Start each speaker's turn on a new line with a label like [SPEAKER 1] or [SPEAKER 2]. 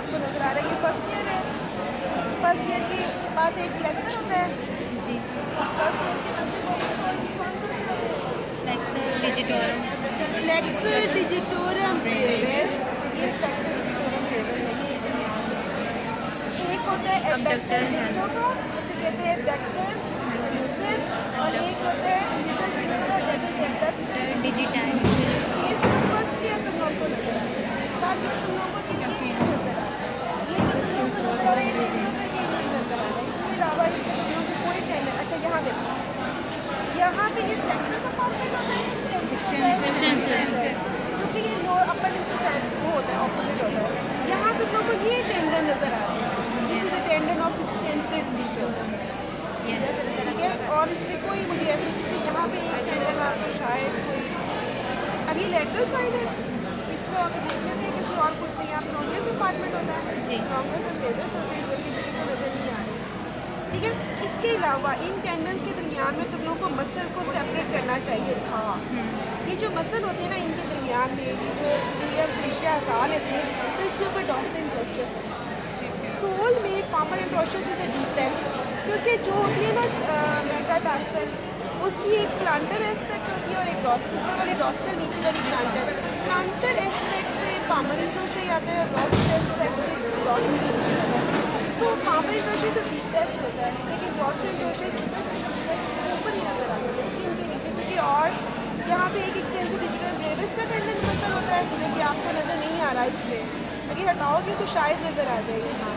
[SPEAKER 1] आपको
[SPEAKER 2] नज़र आ रहा है कि फ़र्स्ट ईयर है। फ़र्स्ट ईयर के पास एक लेक्चर होता है। जी। फ़र्स्ट ईयर के लेक्सर डिजिटोरम डिजिटोरम एक होता है उसे कहते हैं और एक होता
[SPEAKER 1] है
[SPEAKER 2] ये फ़र्स्ट ईयर तुम लोगों को नज़र है। साथ में तुम लोगों को ये है क्योंकि ये लो अपर वो होता है ऑपोजिट होता है। यहाँ तुम लोग को ये टेंडर नज़र आ रहा है। This is a tender of extensive ठीक है? और इसमें कोई मुझे ऐसी चीज़ें यहाँ पे एक टेंडर आपको शायद कोई ये लेटरल साइड है। इसको अगर देखते थे किसी और कुछ में यहाँ प्रोनियल डिपार्टमेंट होता है। में होते हैं जो कि मुझे तो नज़र नहीं आ रहे। ठीक है इसके अलावा इन टेंडन्स के दरमियान में तुम लोगों को मसल को सेपरेट करना चाहिए था। ये जो मसल होती है ना, इनके दरमियान में ये जो रियर फेशिया हटा लेते हैं तो इसके ऊपर डॉक्स एंड ब्रशेस सोल में palmar and brushes is a deepest क्योंकि जो होती है ना मेटाटार्सल उसकी एक प्लांटर एस्पेक्ट होती है और एक डॉर्सल ऊपर वाली डॉर्सल नीचे वाली प्लांटर प्लांटर एस्पेक्ट से पामर एंड ब्रशे आते हैं और डॉर्सल एस्पेक्ट से है एंड तो डीपेस्ट होता है लेकिन डॉर्सल ब्रशेस ऊपर ही नज़र आते हैं। स्किन के नीचे क्योंकि और यहाँ पे एक एक्सटेंसिव डिजिटल ग्रेविस का कंटेंट मसल होता है, जो कि आपको नज़र नहीं आ रहा इसलिए अगर हटाओगे तो शायद नज़र आ जाएगी।